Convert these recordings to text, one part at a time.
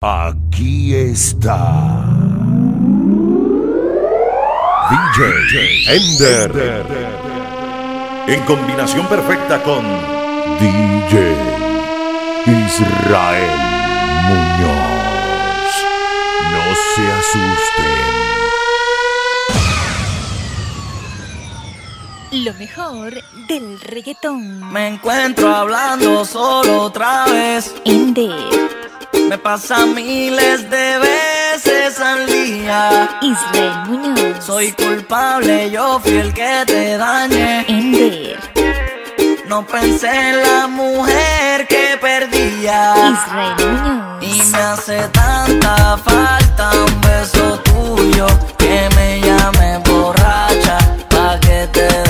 Aquí está. DJ Ender. En combinación perfecta con DJ Israel Muñoz. No se asusten. Lo mejor del reggaetón. Me encuentro hablando solo otra vez. Ender. Me pasa miles de veces al día. Israel Muñoz. Soy culpable, yo fui el que te dañé. No pensé en la mujer que perdía. Israel Muñoz. Y me hace tanta falta un beso tuyo que me llame borracha pa' que te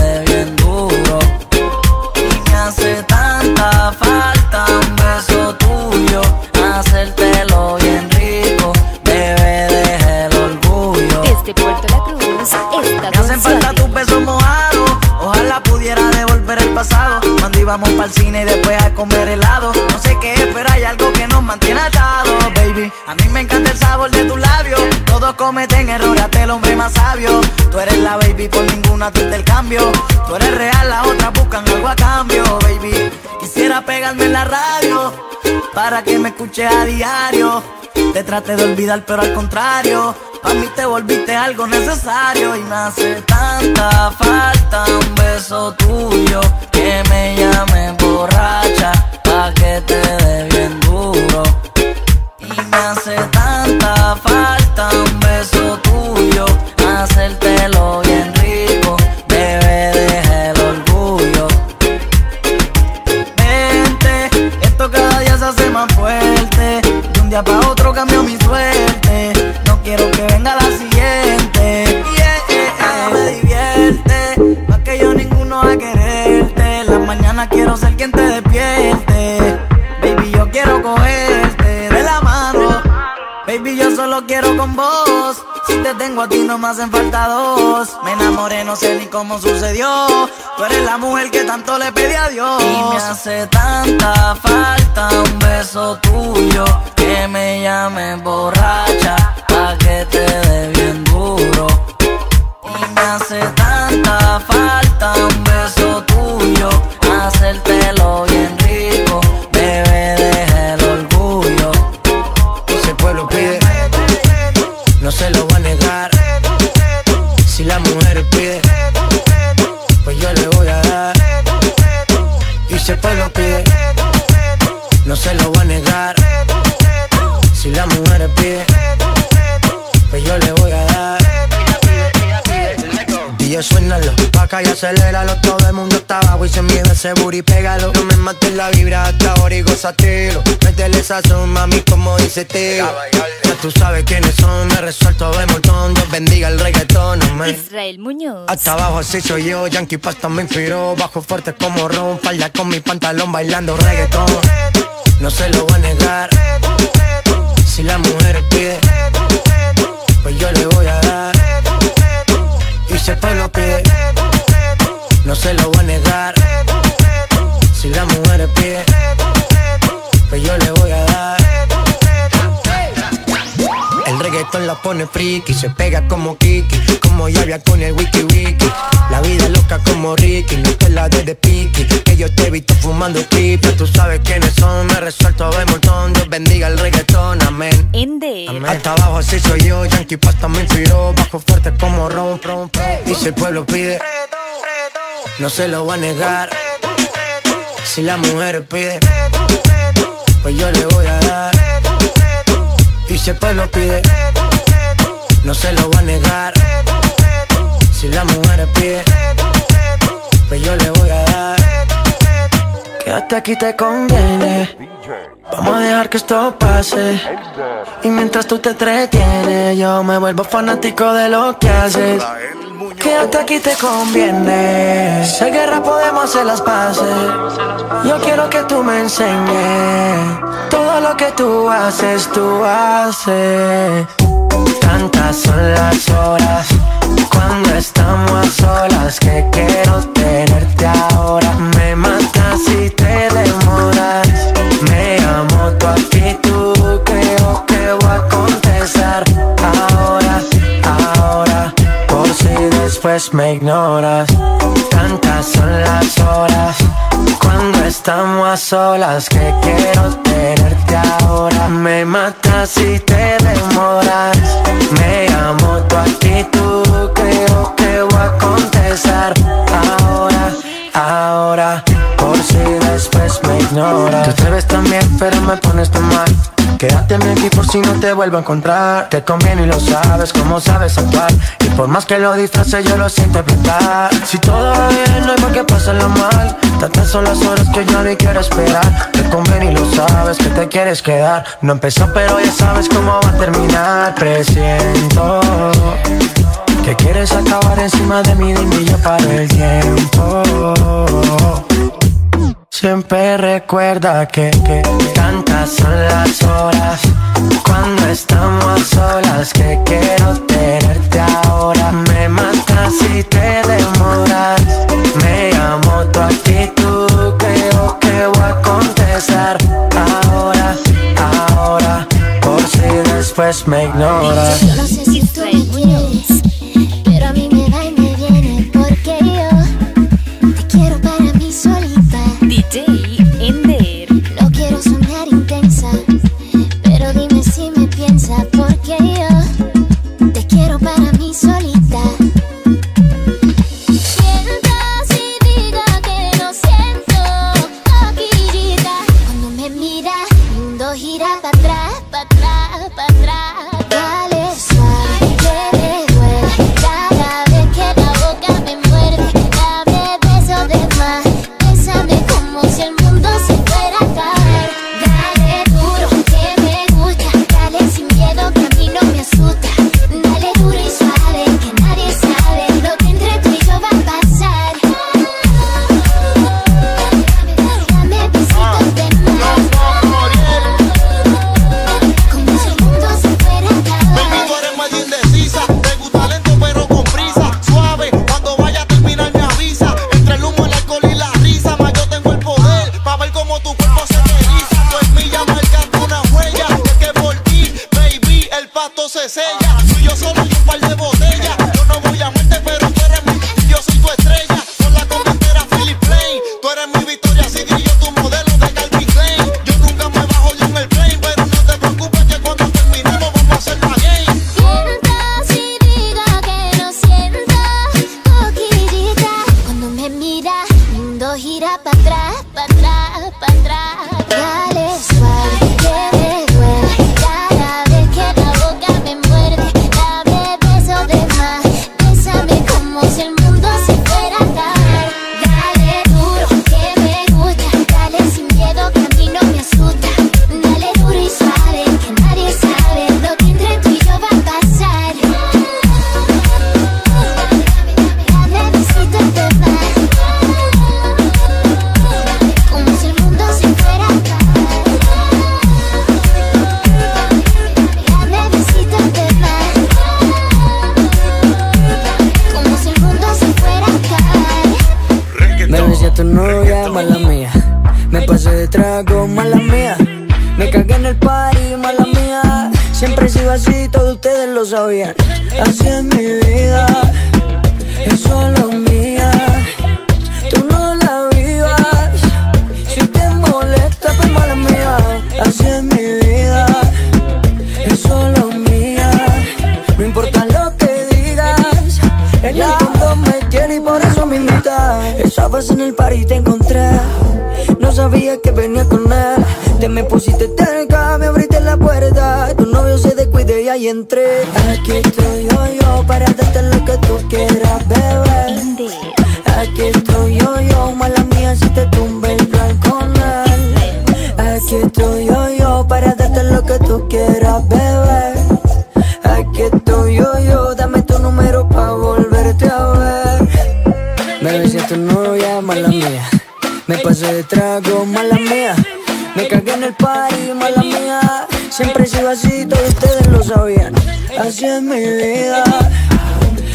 bien rico, bebé deja el orgullo. Desde Puerto La Cruz, esta Me hacen falta tus besos mojados. Ojalá pudiera devolver el pasado. Cuando íbamos para el cine y después a comer helado. No sé qué es, pero hay algo que nos mantiene atados, baby. A mí me encanta el sabor de tus labios. Todos cometen errores, hasta el hombre más sabio. Tú eres la baby, por ninguna tú el cambio. Tú eres real, las otras buscan algo a cambio, baby. Quisiera pegarme en la radio para que me escuches a diario. Te traté de olvidar, pero al contrario, a mí te volviste algo necesario y me hace tanta falta un beso tuyo que me llame borracha pa' que te dé bien duro. Y me hace tanta falta un día para otro cambio mi suerte. No quiero que venga la. A ti, no me hacen falta dos. Me enamoré, no sé ni cómo sucedió. Tú eres la mujer que tanto le pedí a Dios. Y me hace tanta falta un beso tuyo. Que me llame borracha. Pa' que te dé bien duro. Y me hace tanta falta un beso Si la mujer pide, pues yo le voy a dar. DJ suénalo, pa' acá y aceléralo Todo el mundo está abajo y se miedo ese booty, pégalo. No me mates la vibra hasta ahora y gózatelo. Métele sazón, mami, como dice Teo. Ya tú sabes quiénes son, me resuelto de montón. Dios bendiga el reggaetón, amén Israel Muñoz. hasta abajo así soy yo, Yankee Pasta me inspiró. Bajo fuerte como Ron, falda con mi pantalón bailando reggaetón. No se lo voy a negar Si la mujer pide Pues yo le voy a dar Y si el pueblo pide No se lo voy a negar Si la mujer pide Pues yo le voy a dar el reggaetón la pone friki, se pega como Kiki, como Yavia con el wiki wiki. La vida loca como Ricky, no te la de de piqui. Que yo te he visto fumando pipa, tú sabes quiénes son, me resuelto de montón. Dios bendiga Amén. Hasta abajo así soy yo, Yankee Pasta me inspiró, bajo fuerte como ron, ron, ron. Y si el pueblo pide, no se lo va a negar. Si la mujer pide, pues yo le voy a dar. Y si el pueblo pide, no se lo va a negar. Si la mujer pide, pues yo le voy a dar. Quédate aquí te conviene. Vamos a dejar que esto pase. Y mientras tú te entretienes, yo me vuelvo fanático de lo que haces. Quédate aquí te conviene. Hay guerra podemos hacer las paces. Yo quiero que tú me enseñes todo lo que tú haces, tú haces. Tantas son las horas cuando estamos a solas que quiero tenerte ahora. Me matas si te demoras. Me amo tu actitud, creo que voy a contestar ahora, ahora, por si después me ignoras. Tantas son las horas cuando estamos a solas que quiero tenerte ahora. Me matas si te demoras. Me amo tu actitud, creo que voy a contestar ahora ahora. Por si después me ignoras. Tú te ves tan bien, pero me pones tan mal. Quédate aquí por si no te vuelvo a encontrar. Te conviene y lo sabes, como sabes actuar. Y por más que lo disfrace, yo lo siento interpretar. Si todo va bien, no hay por qué pasarlo mal. Tantas son las horas que yo ni quiero esperar. Te conviene y lo sabes, que te quieres quedar. No empezó, pero ya sabes cómo va a terminar. Presiento que quieres acabar encima de mí, dime yo para el tiempo. Siempre recuerda que, que tantas En el party te encontré, no sabía que venía con él. Te me pusiste cerca, me abriste la puerta. Tu novio se descuide y ahí entré. Aquí estoy yo, yo, para darte lo que tú quieras, bebé. Aquí De trago, mala mía. Me cagué en el party, mala mía. Siempre he sido así, todos ustedes lo sabían. Así es mi vida,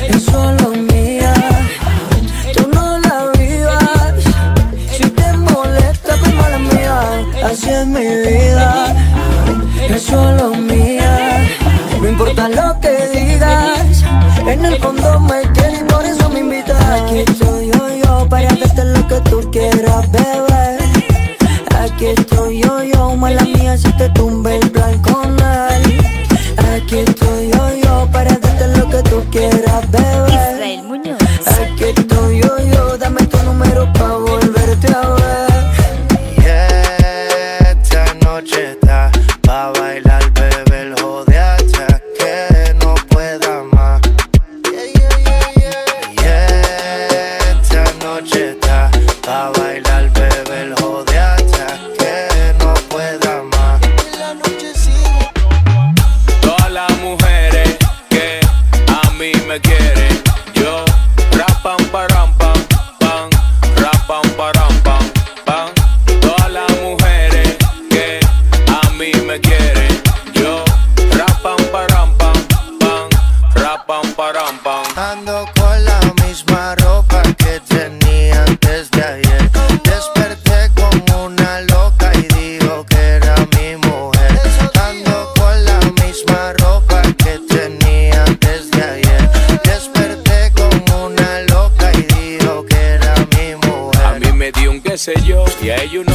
es solo mía. Tú no la vivas. Si te molesta, pues mala mía. Así es mi vida, es solo mía. No importa lo que digas, en el fondo me me invitas Aquí. Estoy yo, yo, para darte lo que tú quieras, bebé. Aquí estoy yo, yo, mala mía si te tumbe el blanco Aquí estoy yo, yo, para darte lo que tú quieras, bebé. Aquí estoy yo, yo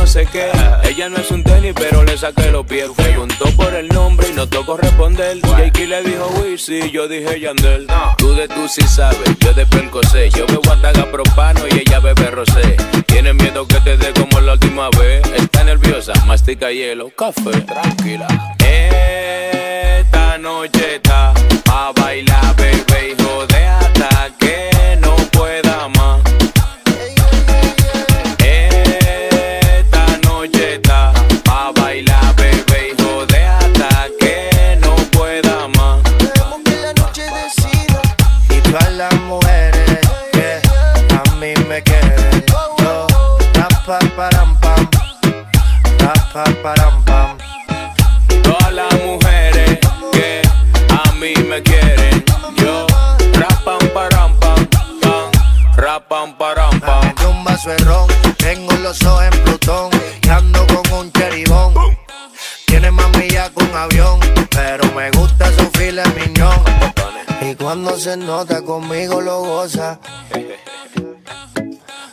sé qué. Ella no es un tenis, pero le saqué los pies. Preguntó por el nombre y no tocó responder. Jake le dijo Wisi, yo dije Yandel. Tú de tú sí sabes, yo de percosé. Yo bebo ataga propano y ella bebe rosé. Tiene miedo que te dé como la última vez. Está nerviosa, mastica hielo, café. Tranquila. Esta noche está pa' bailar, Cuando se nota conmigo lo goza.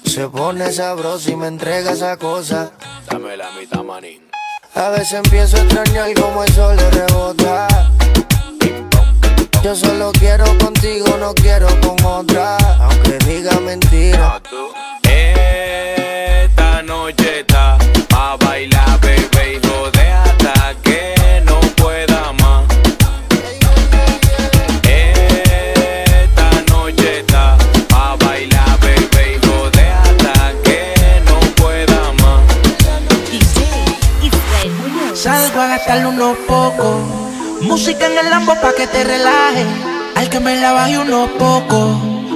Se pone sabroso y me entrega esa cosa. Dame la mitad, manín. A veces empiezo a extrañar como el sol le rebota. Yo solo quiero contigo, no quiero con otra. Aunque diga mentira. Ah, Esta noche está a bailar. música en el lambo pa' que te relaje. Al que me la baje unos pocos,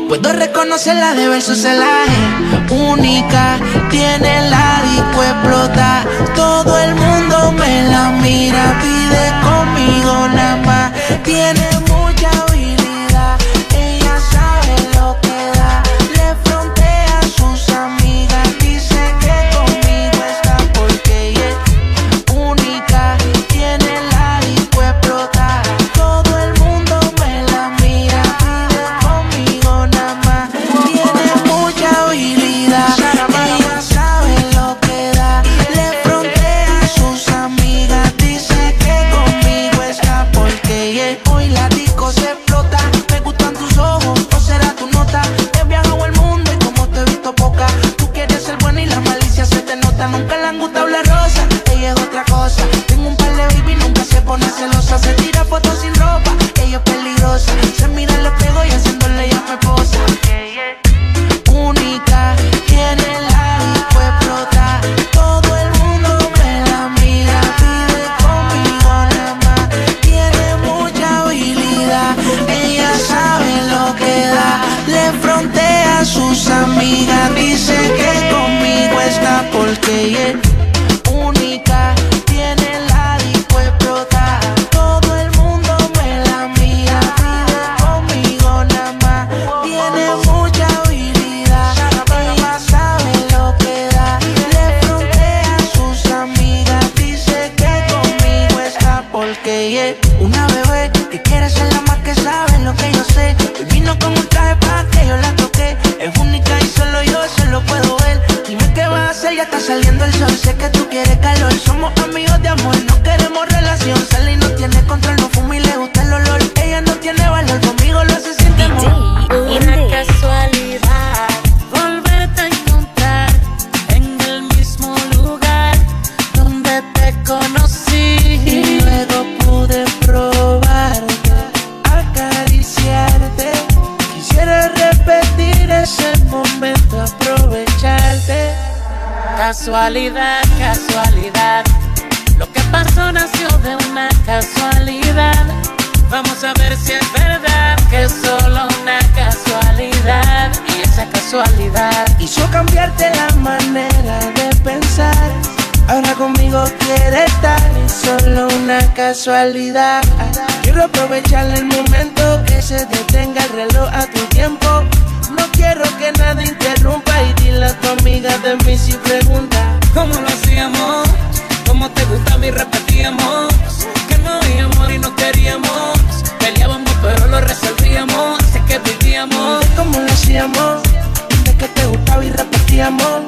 puedo reconocerla de ver su celaje. Única, tiene la disco explota. Todo el mundo me la mira, pide conmigo nada más. Tiene Una bebé que quiere ser la más que sabe lo que yo sé. Hoy vino con un traje para que yo la toque. Es única y solo yo solo puedo ver. Dime qué va a hacer, ya está saliendo el sol. Sé que tú quieres calor. Somos amigos de amor, no queremos relación. Sale y no tiene control, no fuma y le gusta el olor. Ella no tiene valor, conmigo lo hace Casualidad, casualidad. Lo que pasó nació de una casualidad. Vamos a ver si es verdad que es solo una casualidad. Y esa casualidad Hizo cambiarte la manera de pensar. Ahora conmigo quiere estar, es solo una casualidad. Quiero aprovechar el momento que se detenga el reloj a tu tiempo. No quiero que nada interrumpa y dile a tu amiga de mí si pregunta. ¿Cómo lo hacíamos? ¿Cómo te gustaba y repetíamos? Que no habíamos y no queríamos. Peleábamos pero lo resolvíamos. Sé que vivíamos. De cómo lo hacíamos, de que te gustaba y repetíamos.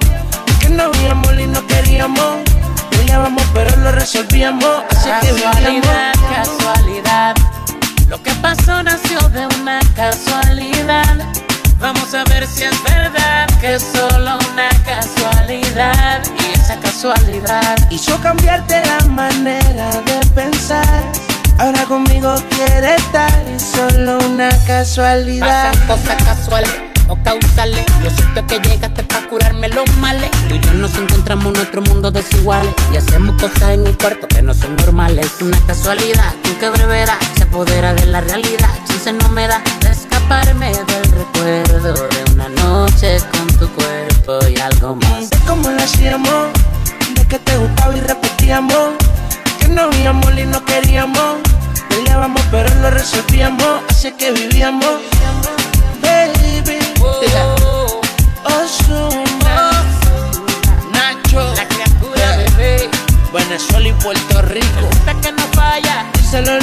Que no habíamos y no queríamos. Peleábamos pero lo resolvíamos. Así que vivíamos. Casualidad, casualidad. Lo que pasó nació de una casualidad. Vamos a ver si es verdad que es solo una casualidad. Y esa casualidad Hizo cambiarte la manera de pensar. Ahora conmigo quiere estar, es solo una casualidad. Pasan cosas casuales o causales. Lo cierto es que llegaste para curarme los males. Tú y yo nos encontramos en otro mundo desiguales. Y hacemos cosas en un cuarto que no son normales. Es una casualidad con que brevedad se apodera de la realidad. Chance no me da escaparme del recuerdo de una noche con tu cuerpo y algo más. De cómo lo hacíamos, de que te gustaba y repetíamos. Que no habíamos y no queríamos. Peleábamos pero lo resolvíamos, así que vivíamos. Baby, Oh, Nacho, la criatura, bebé. Venezuela y Puerto Rico. Esta que no falla. Díselo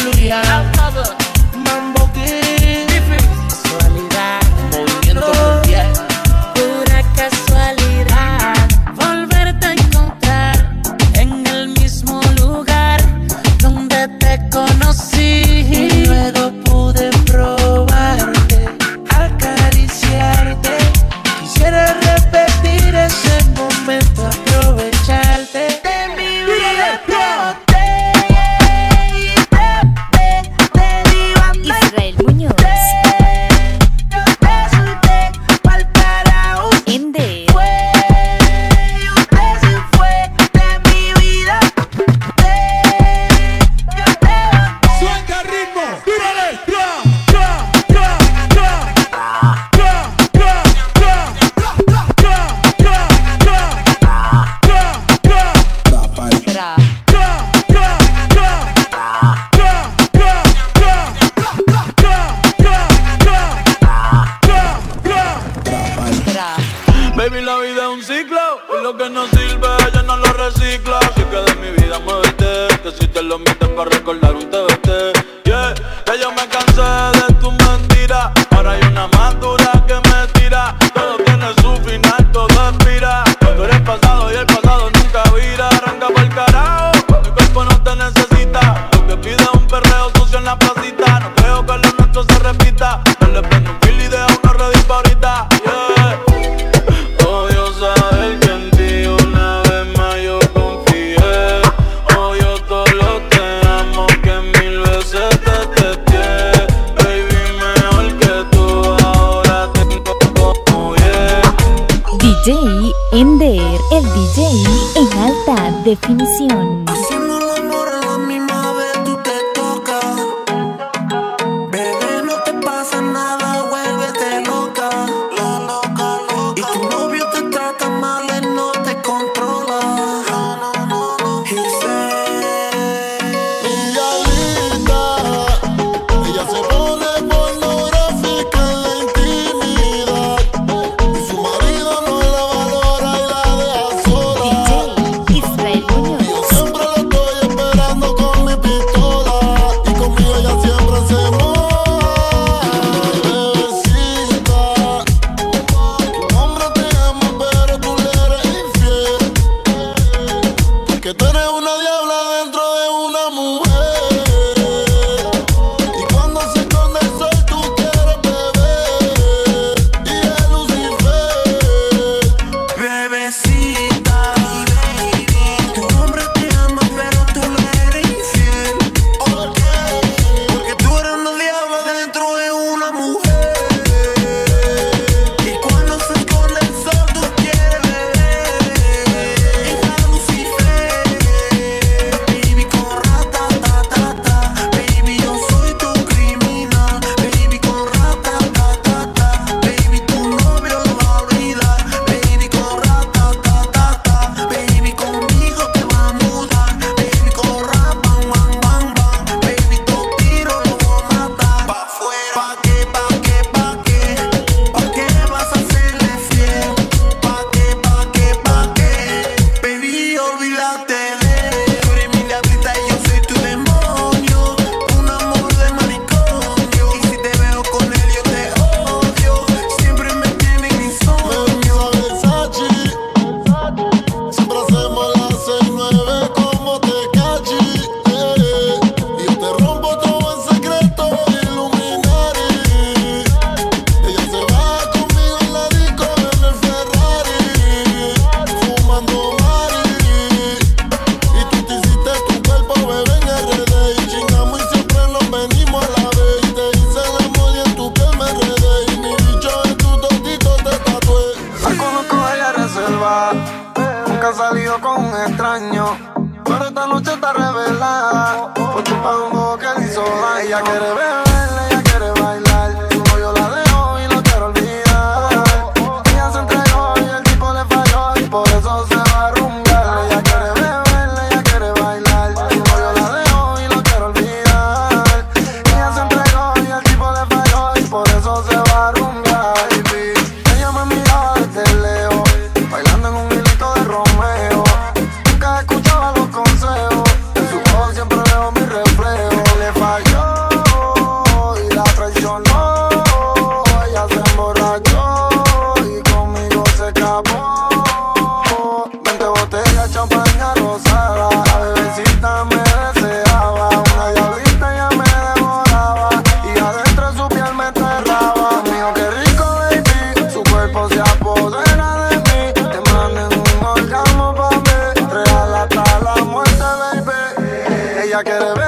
nunca has salido con un extraño. Pero esta noche está revelada. Por tu pango que le hizo daño. Ella quiere ver. ella quiere ver.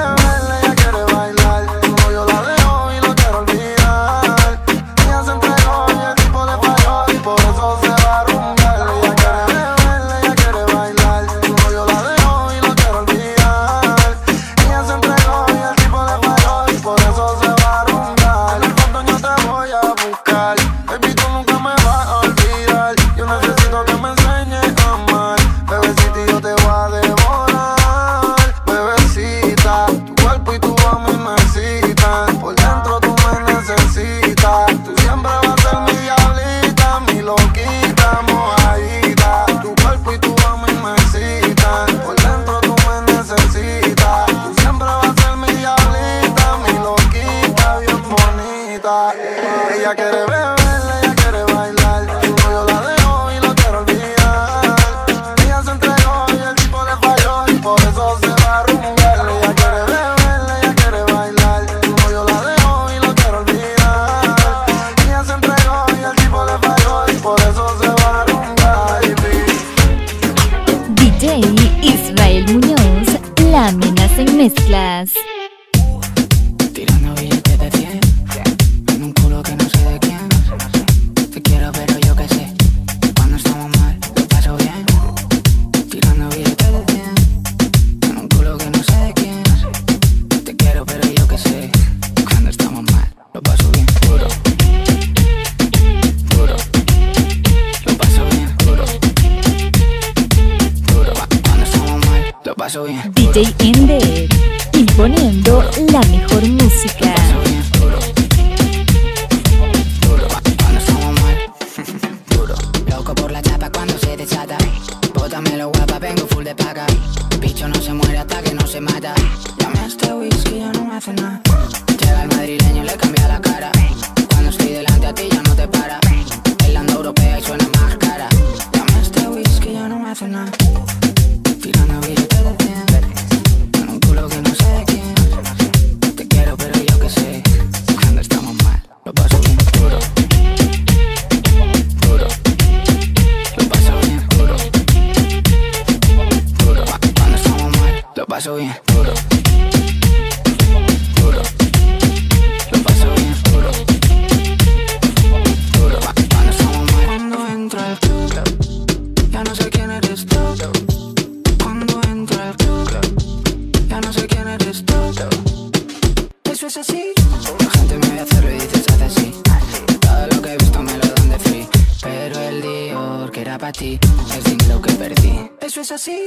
perdí lo que perdí. Eso es así,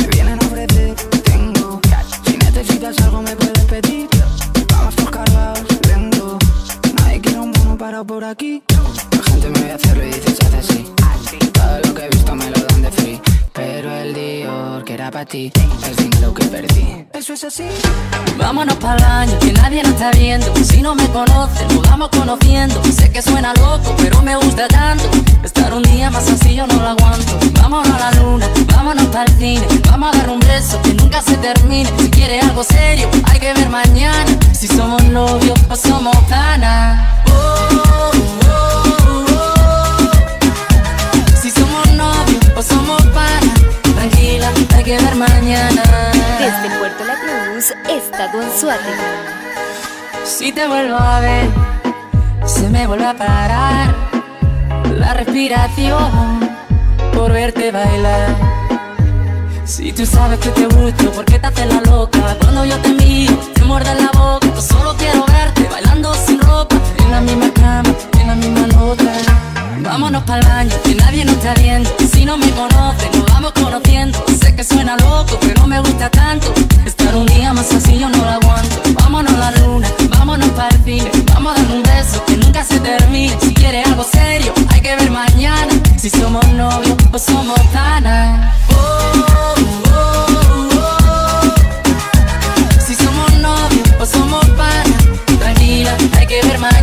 me vienen a ofrecer. Tengo si necesitas algo me puedes pedir. Vamos por cargados, vendo. Nadie quiere un bono parado por aquí. La gente me ve hacerlo y dice se hace así. Todo lo que he visto me lo dan de free. Pero el dios era para ti lo que perdí. Eso es así. Vámonos para el año que nadie nos está viendo. Si no me conoces, nos vamos conociendo. Sé que suena loco, pero me gusta tanto. Estar un día más así yo no lo aguanto. Vámonos a la luna, vámonos para el cine. Vamos a dar un beso que nunca se termine. Si quieres algo serio, hay que ver mañana. Si somos novios o somos ganas oh, oh, oh, Si somos novios o somos tranquila para quedar mañana. Desde Puerto La Cruz, Estado Anzuate. Si te vuelvo a ver, se me vuelve a parar la respiración por verte bailar. Si tú sabes que te gusto, ¿por qué te haces la loca? Cuando yo te miro, te muerde la boca. Yo solo quiero verte bailando sin ropa, en la misma cama, en la misma nota vámonos para año, que nadie nos está viendo. Si no me conoces, nos vamos conociendo. Sé que suena loco, pero me gusta tanto. Estar un día más así yo no lo aguanto. Vámonos a la luna, vámonos para el cine. Vamos a dar un beso que nunca se termine. Si quieres algo serio, hay que ver mañana. Si somos novios o somos panas. Si somos novios o somos panas. Tranquila, hay que ver mañana.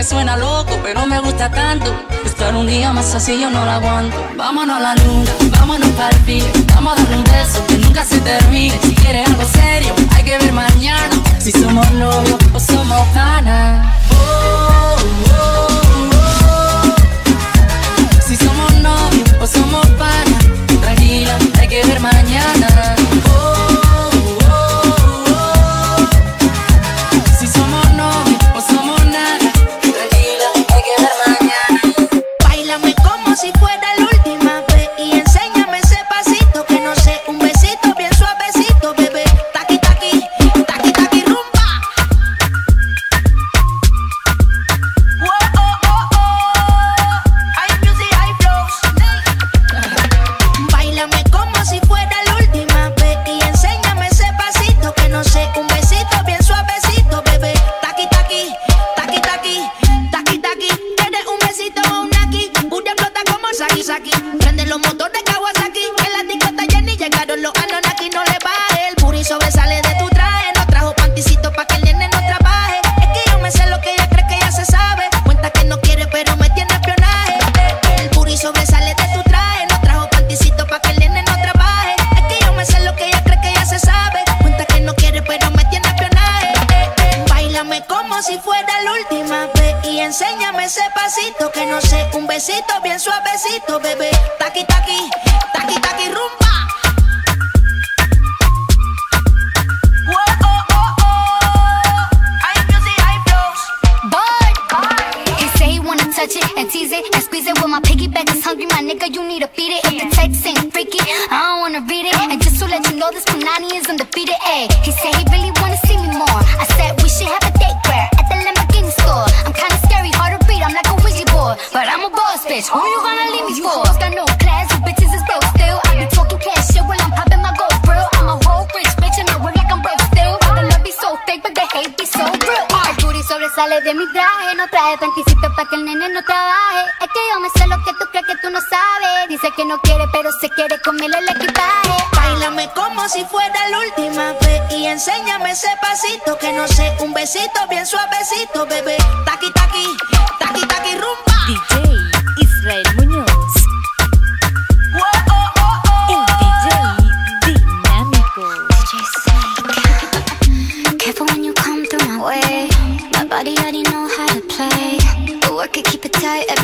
que suena loco, pero me gusta tanto. Estar un día más así yo no lo aguanto. Vámonos a la luna, vámonos para el fin. Vamos a dar un beso que nunca se termine. Si quieres algo serio, hay que ver mañana. Si somos novios o somos ganas. Oh, oh. bien suavecito, bebé. Rumba. DJ Israel Muñoz. Oh, oh, oh. DJ Careful when you come through my way. My body already how to play. Keep it tight.